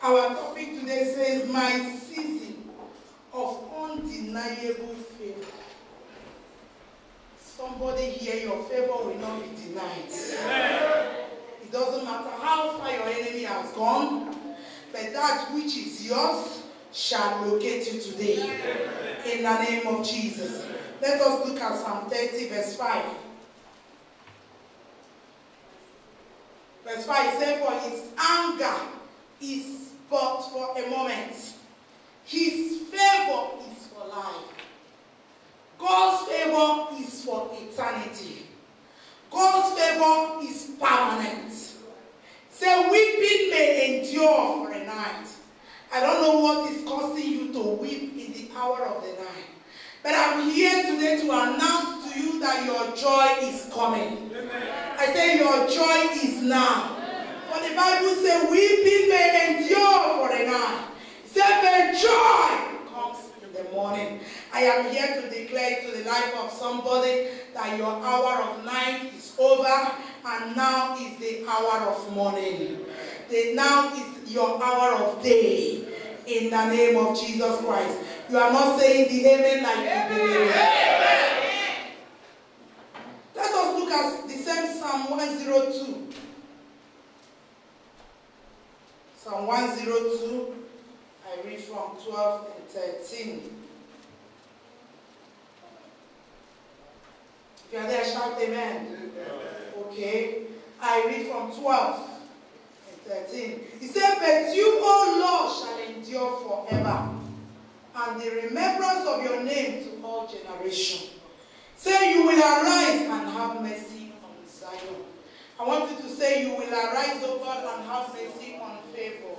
Our topic today says, My season of undeniable favor. Somebody here, your favor will not be denied. It doesn't matter how far your enemy has gone, but that which is yours shall locate you today. In the name of Jesus. Let us look at Psalm 30, verse 5. Verse 5 says, For his anger is but for a moment, his favor is for life. God's favor is for eternity. God's favor is permanent. Say, weeping may endure for a night. I don't know what is causing you to weep in the hour of the night. But I'm here today to announce to you that your joy is coming. I say your joy is now. For the Bible says, weeping may endure for a night. The joy comes in the morning. I am here to declare to the life of somebody that your hour of night is over and now is the hour of morning. The now is your hour of day in the name of Jesus Christ. You are not saying the amen like you believe. Let us look at the same Psalm 102. Psalm 102, I read from 12 and 13. If you are there, shout amen. Okay. I read from 12 and 13. He said, But you, O Lord, shall endure forever, and the remembrance of your name to all generations. Say, You will arise and have mercy on Zion. I want you to say, You will arise, O God, and have mercy on favor.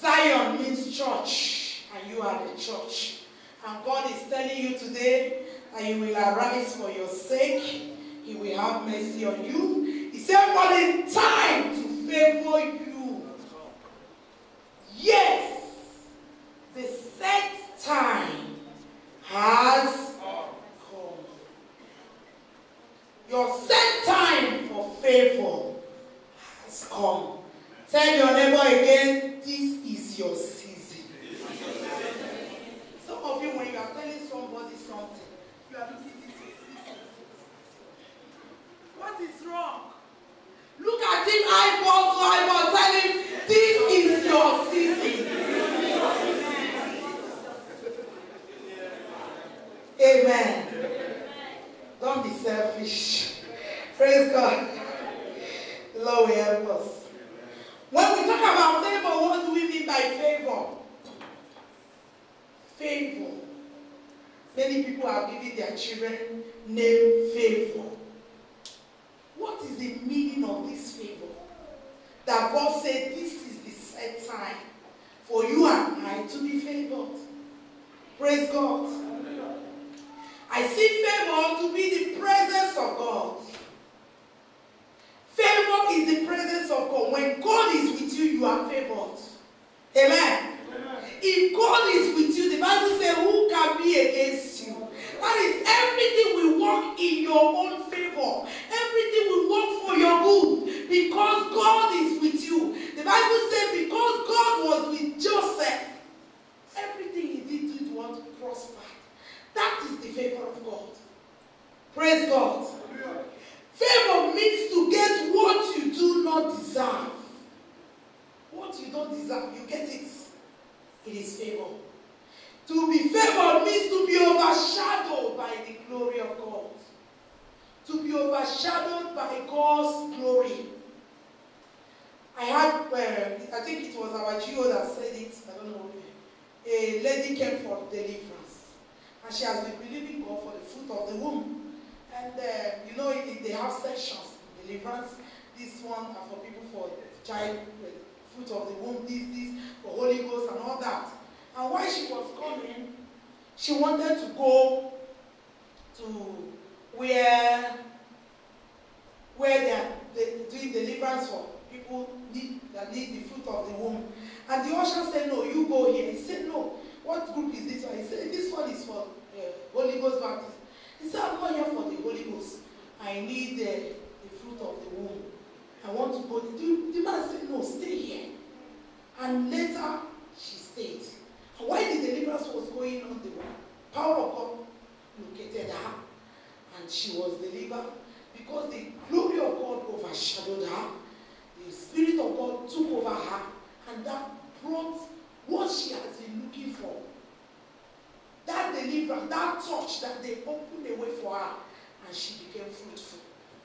Zion means church, and you are the church. And God is telling you today that He will arise for your sake. He will have mercy on you. He said, For the time to favor you. Uh, I think it was our GO that said it, I don't know. A lady came for deliverance. And she has been believing God for the fruit of the womb. And uh, you know, it, they have sections deliverance. This one are for people for child, uh, fruit of the womb, this, this, for Holy Ghost and all that. And while she was coming, she wanted to go to where where they are doing deliverance for people need that need the fruit of the womb. And the usher said, No, you go here. He said, No. What group is this one? He said, This one is for uh, Holy Ghost Baptist. He said, I'm not here for the Holy Ghost. I need uh, the fruit of the womb. I want to go. The, the man said, No, stay here. And later, she stayed. And while the deliverance was going on, the power of God located her. And she was delivered because the glory of God overshadowed her. The Spirit of God took over her and that brought what she has been looking for. That deliverance, that touch that they opened a way for her and she became fruitful.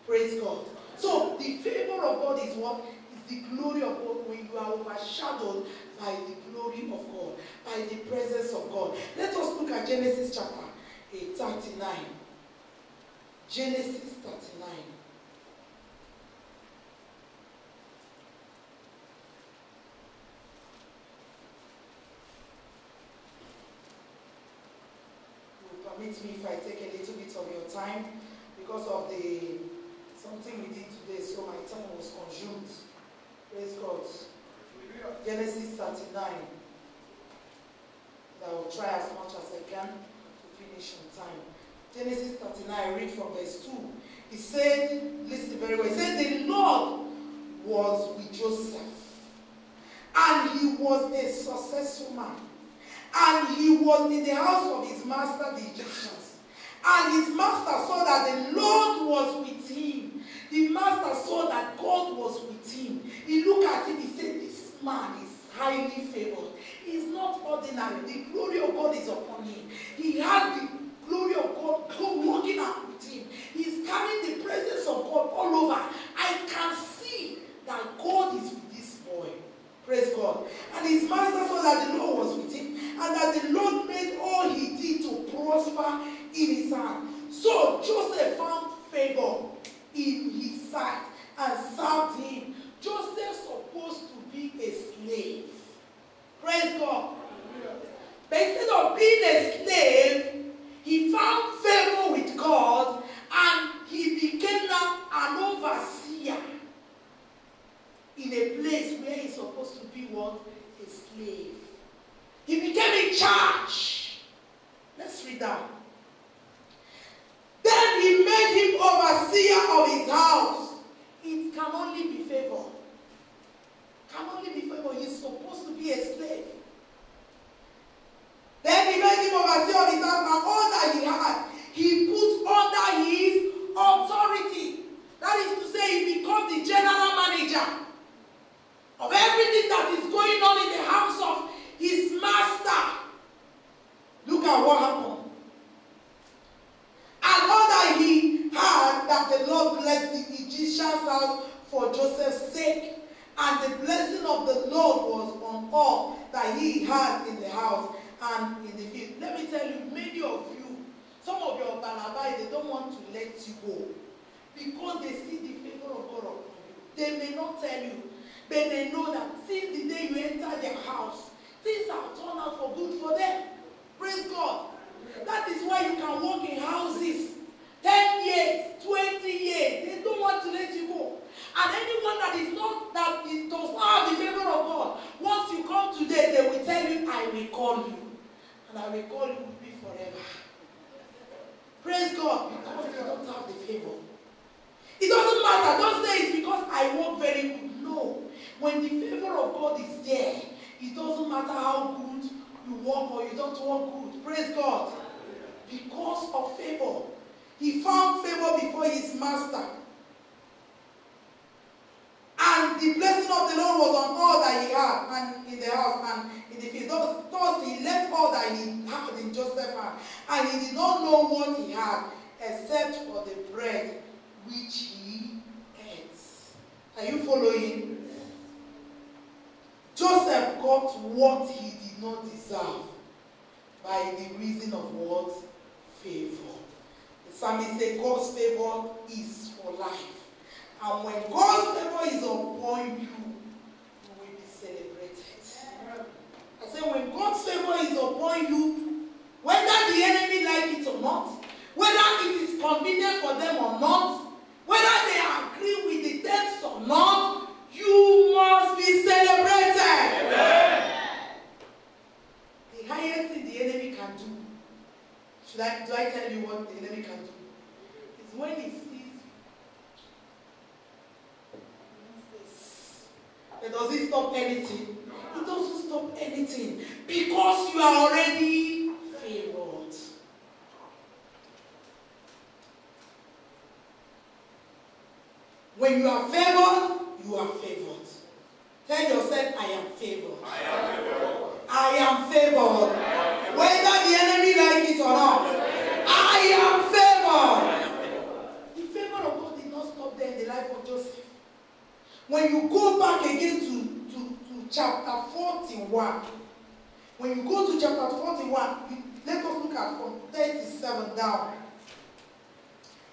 Praise God. So the favor of God is what? Is the glory of God when you are overshadowed by the glory of God, by the presence of God. Let us look at Genesis chapter eh, 39. Genesis 39. You permit me if I take a little bit of your time because of the something we did today, so my time was consumed. Praise God. Genesis 39. I will try as much as I can to finish on time. Genesis 39, I read from verse 2. He said, listen very well. He said, The Lord was with Joseph, and he was a successful man. And he was in the house of his master, the Egyptians. And his master saw that the Lord was with him. The master saw that God was with him. He looked at him, he said, This man is highly favored. He's not ordinary. The glory of God is upon him. He has the glory of God walking out with him. He's carrying the presence of God all over. I can see that God is with this boy. Praise God. And his master saw that the Lord was with him and that the Lord made all he did to prosper in his hand. So Joseph found favor in his sight and served him. Joseph supposed to be a slave. Praise God. But instead of being a slave, he found favor with God and he became now an overseer in a place where he's supposed to be what? A slave. He became in charge. Let's read down. Then he made him overseer of his house. It can only be favor. Can only be favor. He's supposed to be a slave. Then he made him overseer of his house, and all that he had, he put under his authority. That is to say, he became the general manager of everything that is going on in the house of his master. Look at what happened. And all that he had, that the Lord blessed the Egyptian's house for Joseph's sake. And the blessing of the Lord was on all that he had in the house and in the field. Let me tell you, many of you, some of your balabai, they don't want to let you go because they see the favor of God upon you. They may not tell you, but they know that since the day you enter their house, things have turned out for good for them. Praise God. That is why you can walk in houses 10 years, 20 years. They don't want to let you go. And anyone that is not, that is, does not have the favor of God, once you come today, they will tell you, I will call you. And I will call you will be forever. Praise God, because they don't have the favor. It doesn't matter. Don't say it's because I work very good. No. When the favor of God is there, it doesn't matter how good you work or you don't work good. Praise God. Because of favor. He found favor before his master. And the blessing of the Lord was on all that he had and in the house and the field. Thus, thus he left all that he had in Joseph hand. And he did not know what he had except for the bread which he ate. Are you following? Joseph got what he did not deserve by the reason of what? Favor. The psalmist said God's favor is for life. And when God's favor is upon you will be celebrated. I said, when God's favor is upon you, whether the enemy like it or not, whether it is convenient for them or not, whether they agree with the text or not, you must be celebrated. Amen. The highest thing the enemy can do, should I, do I tell you what the enemy can do? Is when he sees But does it stop anything? It doesn't stop anything because you are already favored. When you are favored, you are favored. Tell yourself, I am favored. I am favored. I am favored. Whether the enemy like it or not, I am favored. The favor of God did not stop there in the life of Joseph. When you go back again to, to, to chapter 41, when you go to chapter 41, let us look at from 37 down.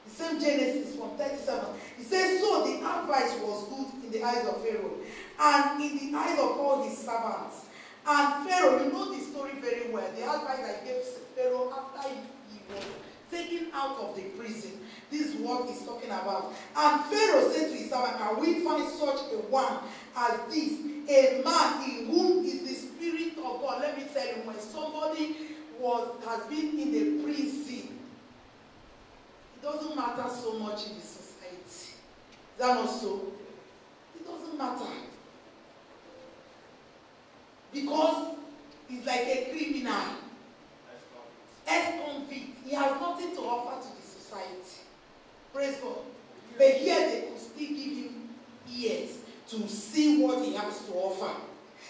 The same Genesis from 37. It says, So the advice was good in the eyes of Pharaoh and in the eyes of all his servants. And Pharaoh, you know the story very well. The advice I gave Pharaoh after he, he was taken out of the prison. This is what he's talking about. And Pharaoh said to his servant, Can we find such a one as this? A man in whom is the Spirit of God. Let me tell you, when somebody was has been in the prison, doesn't matter so much in the society. Is that not so? It doesn't matter. Because he's like a criminal, ex-convict. He has nothing to offer to the society. Praise God. But here they could still give him ears to see what he has to offer.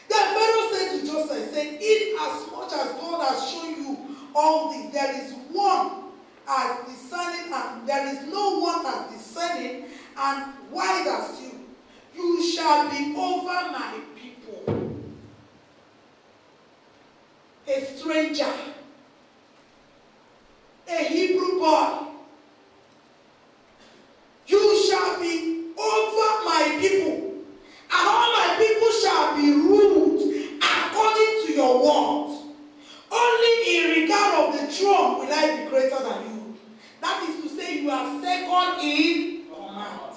Then Pharaoh said to Joseph, said, In as much as God has shown you all this, there is one as discerning, and there is no one as discerning and wise as you. You shall be over my people. A stranger, a Hebrew boy. You shall be over my people, and all my people shall be ruled according to your word. Only in regard of the throne will I be greater than you. That is to say, you are second in command.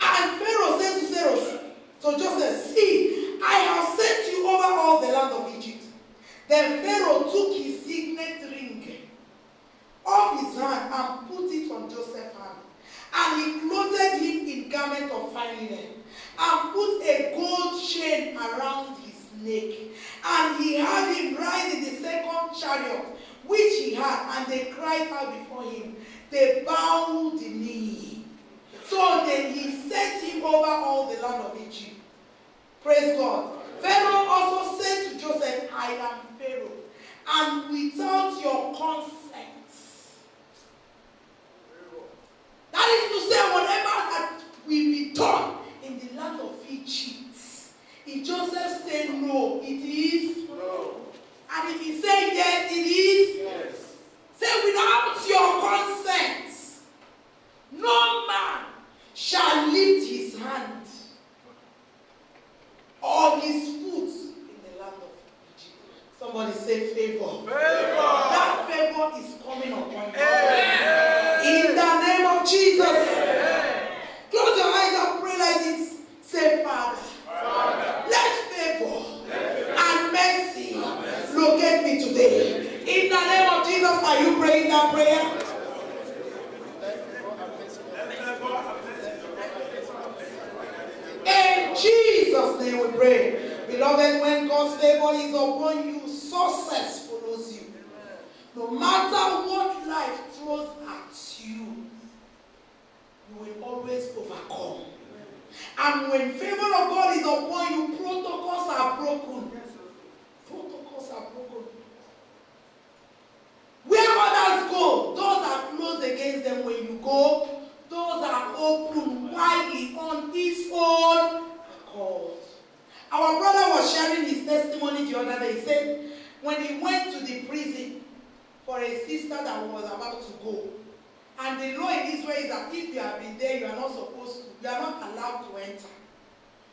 And Pharaoh said to Pharaoh, to Joseph, See, I have set you over all the land of Egypt. Then Pharaoh took his signet ring off his hand and put it on Joseph's hand. And he clothed him in garment of fine linen and put a gold chain around his neck. And he had him ride in the second chariot which he had, and they cried out before him. They bowed the knee. So then he set him over all the land of Egypt. Praise God. Pharaoh also said to Joseph, I am Pharaoh, and without your consent. That is to say, whatever that will be done in the land of Egypt, if Joseph said no, it is No. and if he said yes, it is. Yes. Say, without your consent, no man shall lift his hand or his foot in the land of Egypt. Somebody say favor. Favor. That favor is coming upon you. Amen. In the name of Jesus. Close your eyes and pray like this. Say, Father, Father. let favor and mercy locate me today. In the name of Jesus, are you praying that prayer? In Jesus' name we pray. Beloved, when God's favor is upon you, success follows you. No matter what life throws at you, you will always overcome. And when favor of God is upon you, protocols are broken. Protocols are broken. Where others go, doors are closed against them when you go. Doors are open widely on his own accord. Our brother was sharing his testimony the other day. He said when he went to the prison for a sister that was about to go, and the law in Israel is that if you have been there, you are not supposed to, you are not allowed to enter.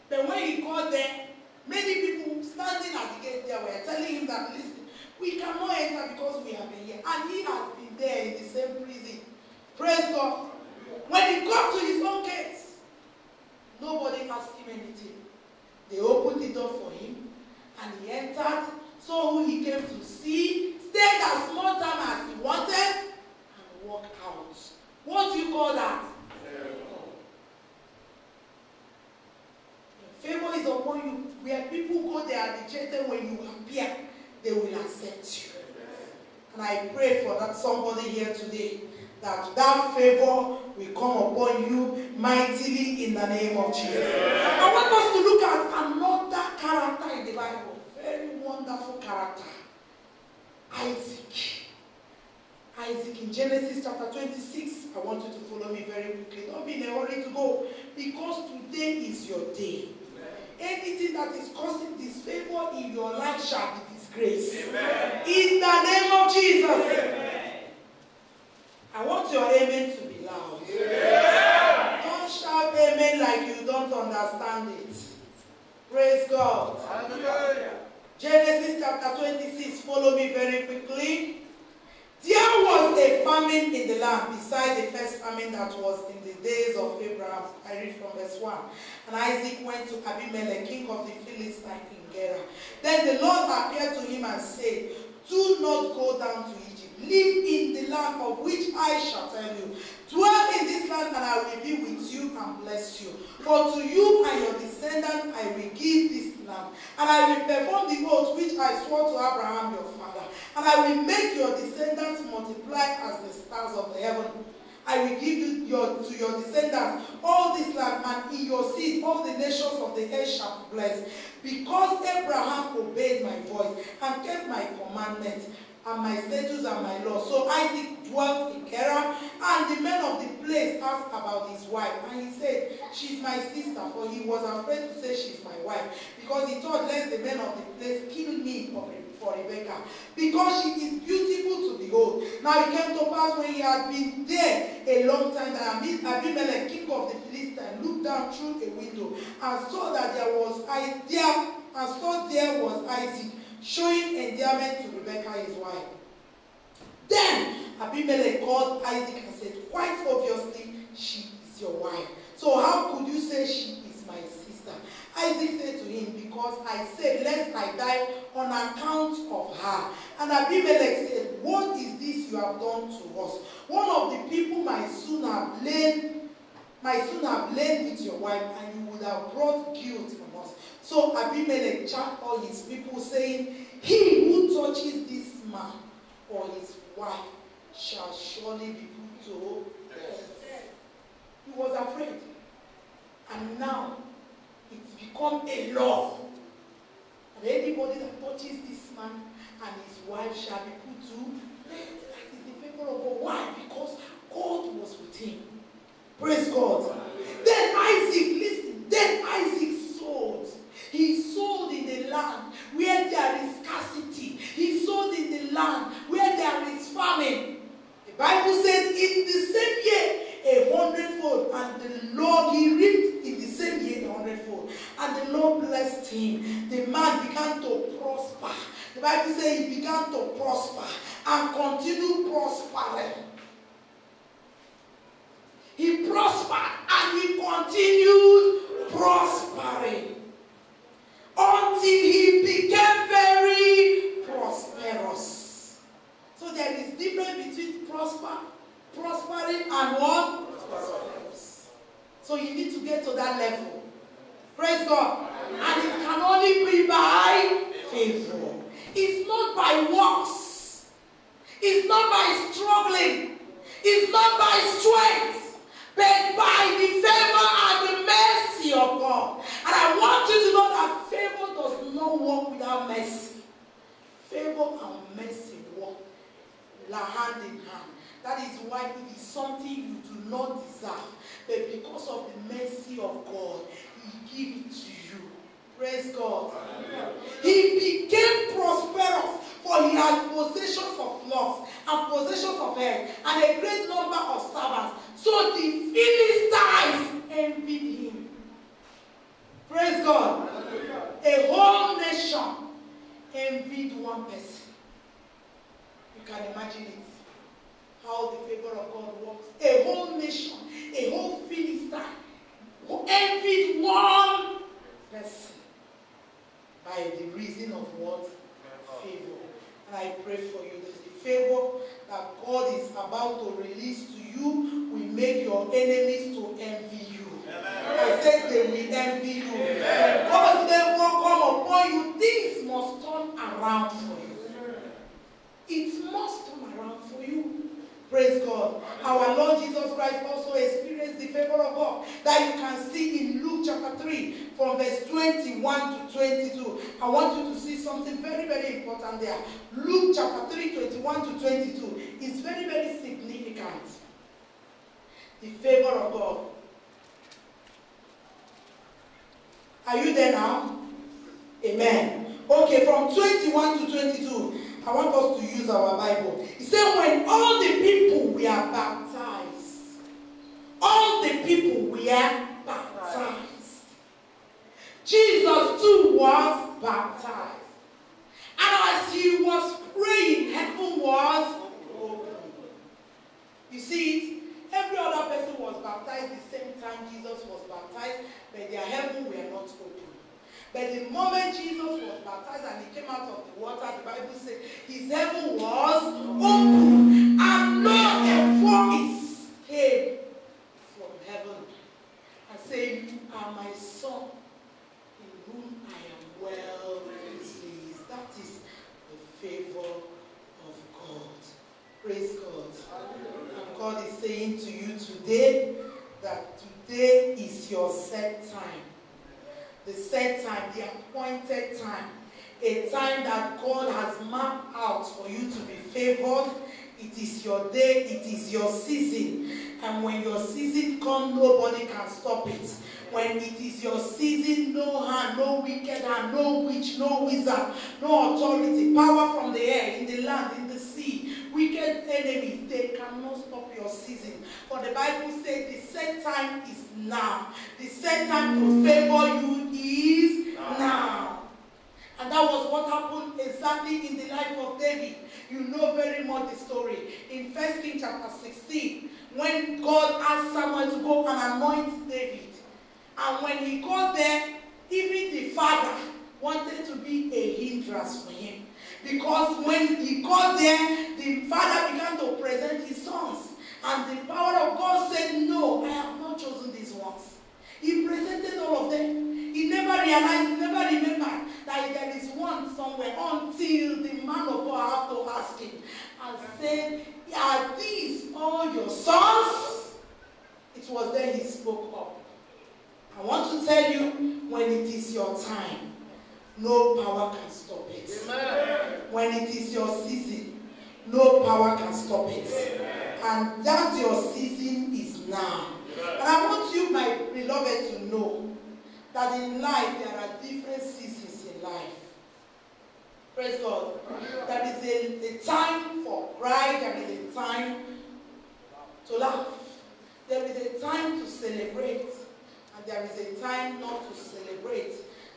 But when he got there, many people standing at the gate there were telling him that, listen, we cannot enter because we have been here. And he has been there in the same prison. Praise God. When he got to his own case, nobody asked him anything. They opened the door for him and he entered, saw who he came to see, stayed as small time as he wanted, and walked out. What do you call that? Favor is upon you. Where people go, they are rejected. When you appear, they will accept you. And I pray for that somebody here today that that favor will come upon you mightily in the name of Jesus. I want us to look at another character in the Bible. Character. Isaac. Isaac in Genesis chapter 26. I want you to follow me very quickly. Don't be in a hurry to go because today is your day. Anything that is causing disfavor in your life shall be disgraced. Amen. In the name of Jesus. I want your amen to be loud. Don't shout amen like you don't understand it. Praise God. Hallelujah. Genesis chapter 26, follow me very quickly. There was a famine in the land beside the first famine that was in the days of Abraham. I read from verse 1. And Isaac went to Abimelech, king of the Philistines in Gerar. Then the Lord appeared to him and said, Do not go down to Egypt. Live in the land of which I shall tell you. Dwell in this land, and I will be with you and bless you. For to you and your descendants I will give this land. And I will perform the oath which I swore to Abraham your father. And I will make your descendants multiply as the stars of the heaven. I will give you your, to your descendants all this land, and in your seed all the nations of the earth shall be blessed. Because Abraham obeyed my voice and kept my commandments and my statutes and my laws. So Isaac dwelt in Gerar, and the men of the place asked about his wife. And he said, She's my sister, for he was afraid to say she's my wife, because he thought, lest the men of the place kill me for, for Rebekah, because she is beautiful to behold. Now it came to pass when he had been there a long time that Abimelech, king of the Philistines, looked down through a window and saw that there was I there and saw there was Isaac showing endearment to Rebekah his wife. Then Abimelech called Isaac and said, Quite obviously, she is your wife. So how could you say she is my sister? Isaac said to him, Because I said, Lest I die on account of her. And Abimelech said, What is this you have done to us? One of the people my son have lain, my son have lain with your wife, and you would have brought guilt. So Abimelech charged all his people, saying, He who touches this man or his wife shall surely be put to death. He was afraid. And now it's become a law. And anybody that touches this man and his wife shall be put to death. That is the favor of God. Why? Because God was with him. Praise God. Then Isaac, listen, then Isaac sold. He sold in the land where there is scarcity. He sold in the land where there is famine. The Bible says in the same year, a hundredfold, and the Lord, he reaped in the same year a hundredfold. And the Lord blessed him. The man began to prosper. The Bible says he began to prosper and continue prospering. He prospered and he continued prospering until he became very prosperous. So there is difference between prosper, prospering and what? Prosperous. So you need to get to that level. Praise God. And it can only be by favor. It's not by works. It's not by struggling. It's not by strength, but by the favor and the mercy of God. And I want you to know that favor does not work without mercy. Favor and mercy work hand in hand. That is why it is something you do not deserve, but because of the mercy of God, He give it to you. Praise God. He became prosperous, for he had possessions of flocks and possessions of herds, and a great number of servants. So the Philistines envied him. Praise God. A whole nation envied one person. You can imagine it. How the favor of God works. A whole nation, a whole Philistine who envied one person by the reason of what? Favor. And I pray for you that the favor that God is about to release to you will make your enemies to envy you. I said they will envy you. When God's favor come upon you, things must turn around for you. It must turn around for you. Praise God. Our Lord Jesus Christ also experienced the favor of God that you can see in Luke chapter 3 from verse 21 to 22. I want you to see something very, very important there. Luke chapter 3, 21 to 22 is very, very significant. The favor of God. Are you there now? Amen. Okay, from 21 to 22, I want us to use our Bible. He said, when all the people were baptized, all the people were baptized. Jesus too was baptized. And as he was praying, heaven was open. You see it? Every other person was baptized the same time Jesus was baptized, but their heaven were not open. But the moment Jesus was baptized and he came out of the water, the Bible says his heaven was open. And lo, a voice came from heaven and said, You are my son, in whom I am well pleased. That is the favor of God. Praise God. And God is saying to you today that today is your set time the set time, the appointed time, a time that God has mapped out for you to be favored. It is your day, it is your season. And when your season comes, nobody can stop it. When it is your season, no hand, no wicked hand, no witch, no wizard, no authority, power from the air, in the land, in wicked enemies, they cannot stop your season. For the Bible says the set time is now. The set time to favor you is now. And that was what happened exactly in the life of David. You know very much the story. In 1 King chapter 16, when God asked Samuel to go and anoint David. And when he got there, even the father wanted to be a hindrance for him. Because when he got there, the father began to present his sons. And the power of God said, No, I have not chosen these ones. He presented all of them. He never realized, never remembered that there is one somewhere until the man of God had to ask him and said, Are these all your sons? It was then he spoke up. I want to tell you, when it is your time, no power can stop it. Amen. When it is your season, no power can stop it. Amen. And that your season is now. And I want you, my beloved, to know that in life there are different seasons in life. Praise God. There is a, a time for cry, there is a time to laugh. There is a time to celebrate, and there is a time not to celebrate.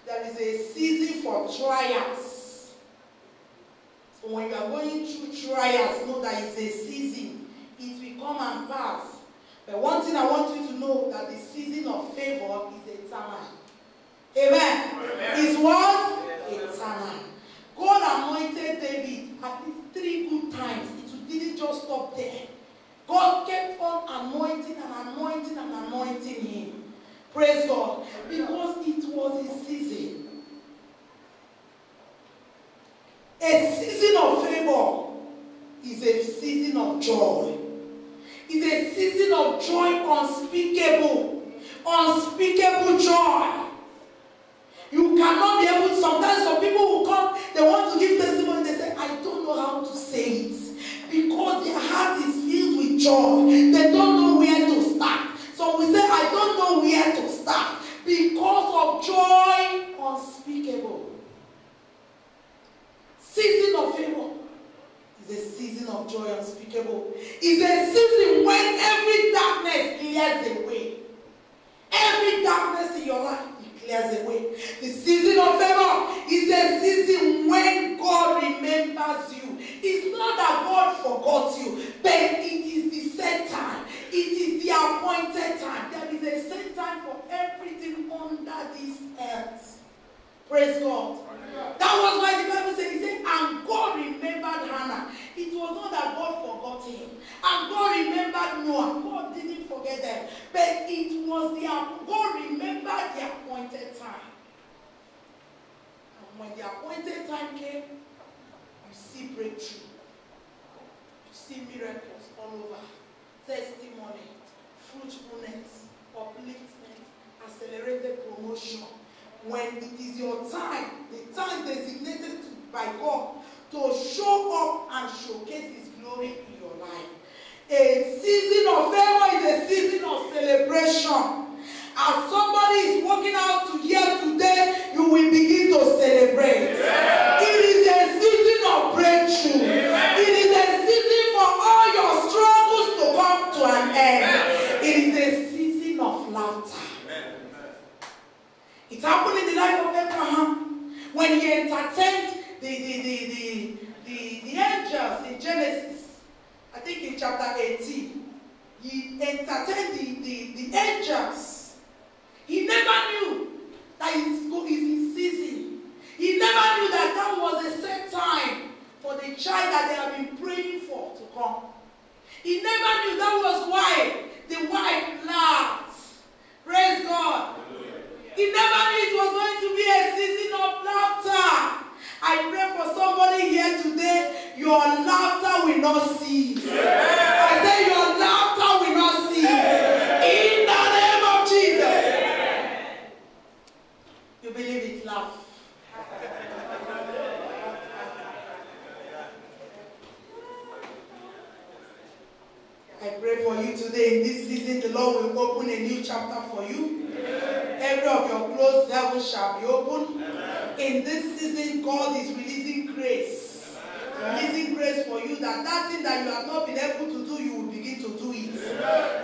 There is a season for trials. So when you are going through trials, know that it's a season. It will come and pass. But one thing I want you to know that the season of favor is a Amen. Remembered the appointed time. And when the appointed time came, you see breakthrough. You see miracles all over. testimony, fruitfulness, upliftment, accelerated promotion. When it is your time, the time designated to, by God to show up and showcase His glory in your life. A season of favor is a season of celebration. As somebody is walking out to here today, you will begin to celebrate. It is a season of breakthrough. It is a season for all your struggles to come to an end. It is a season of laughter. It happened in the life of Abraham when he entertained the, the, the, the, the, the angels in Genesis, I think in chapter 18. He entertained the, the, the angels. He never knew that it's, go- it's in season. He never knew that that was a set time for the child that they have been praying for to come. He never knew that was why the wife laughed. Praise God. He never knew it was going to be a season of laughter. I pray for somebody here today, your laughter will not cease. I say your laughter believe it, laugh. I pray for you today in this season, the Lord will open a new chapter for you. Every of your closed heavens shall be open. In this season, God is releasing grace. Releasing grace for you that that thing that you have not been able to do, you will begin to do it.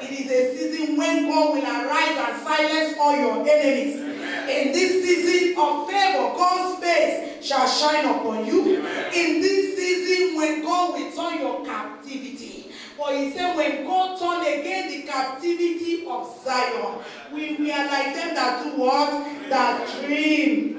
It is a season when God will arise and silence all your enemies. In this season of favor, God's face shall shine upon you. In this season, when God will turn your captivity. For he said, when God turned again the captivity of Zion, we, we are like them that do what? That dream.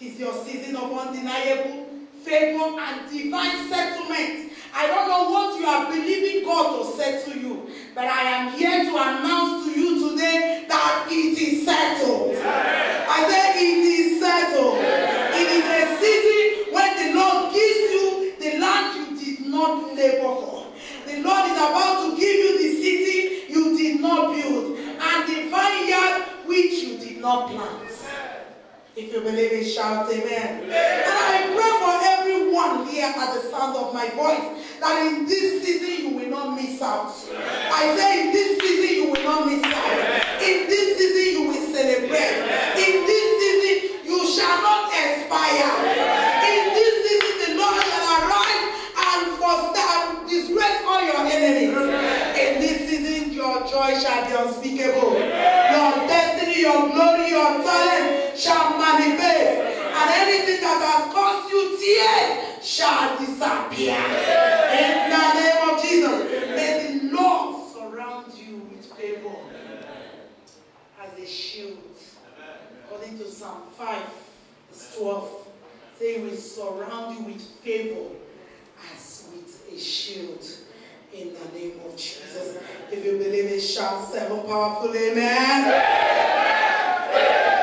It is your season of undeniable favor and divine settlement. I don't know what you are believing God to settle you, but I am here to announce to you today that it is settled. I say it is settled. It is a season when the Lord gives you the land you did not labor for. The Lord is about to give you the city you did not build and the vineyard which you did not plant. If you believe it, shout amen. And I pray for everyone here at the sound of my voice that in this season you will not miss out. I say in this season you will not miss out. In this season you will celebrate. In this season you shall not expire. In this season the Lord shall arise and foster and disgrace all your enemies. In this season your joy shall be unspeakable. Your destiny, your glory, your talent shall manifest. And anything that has caused you tears shall disappear. In the name of Jesus. May the Lord surround you with favor as a shield. According to Psalm 5, verse 12, say, will surround you with favor as with a shield. In the name of Jesus. If you believe it, shout seven powerful amen. God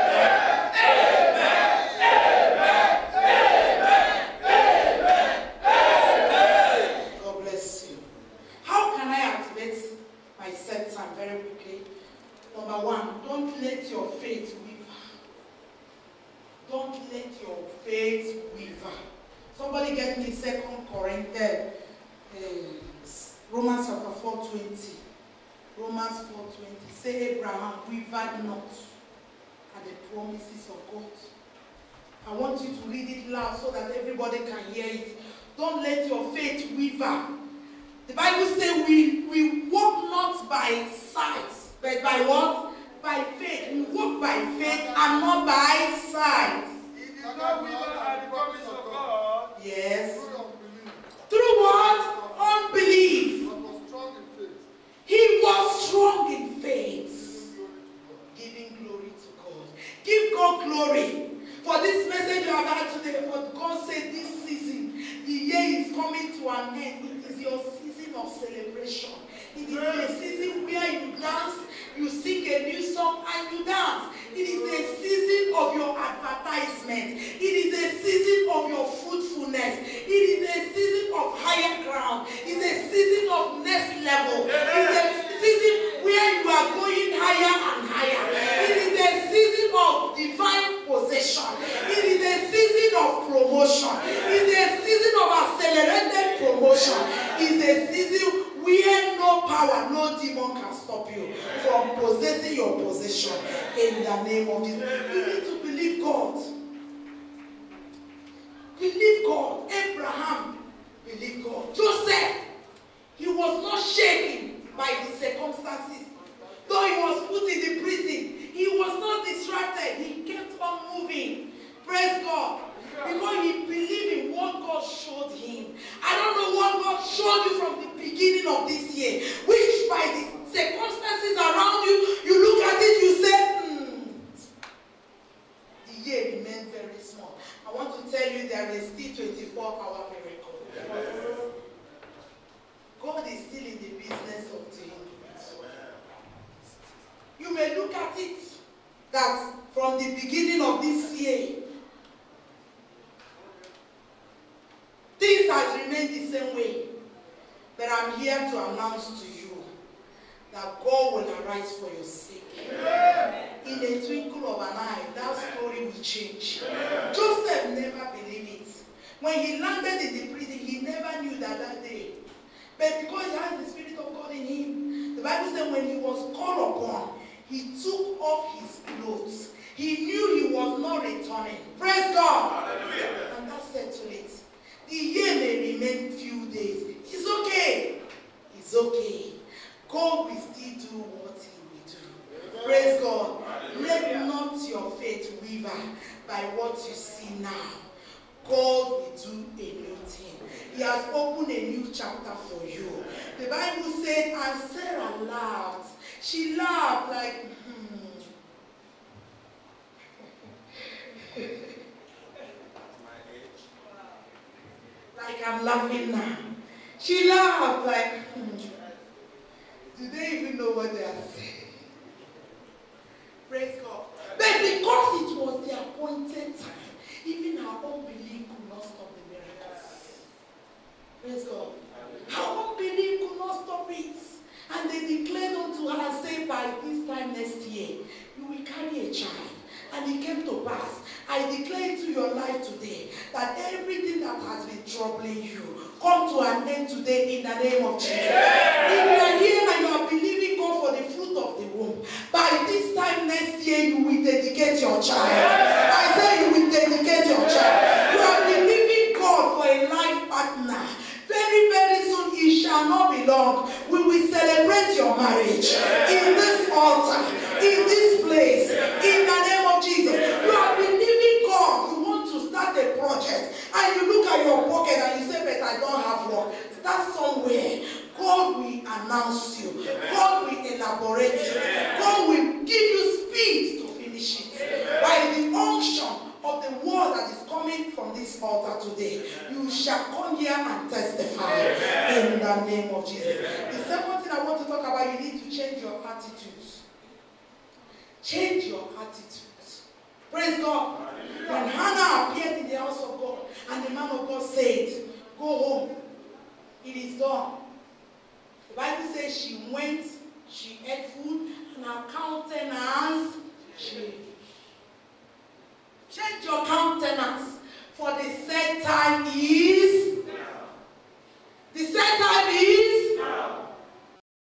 what you see now. God will do a new thing. He has opened a new chapter for you. The Bible said, and Sarah laughed. She laughed like, hmm. like I'm laughing now. She laughed like, hmm. do they even know what they are saying? Praise God. But because it was the appointed time, even her unbelief could not stop the miracles. Praise God. Her unbelief could not stop it. And they declared unto her, say, by this time next year, you will carry a child. And it came to pass. I declare to your life today that everything that has been troubling you come to an end today in the name of Jesus. If you are here and you are believing fruit of the womb, by this time next year you will dedicate your child. I say you will dedicate your child. You are believing God for a life partner. Very, very soon it shall not be long. We will celebrate your marriage in this altar, in this place, in the attitudes. Change your attitudes. Praise God. When Hannah appeared in the house of God and the man of God said, Go home, it is done. The Bible says she went, she ate food, and her countenance changed. Change your countenance, for the set time is. The set time is.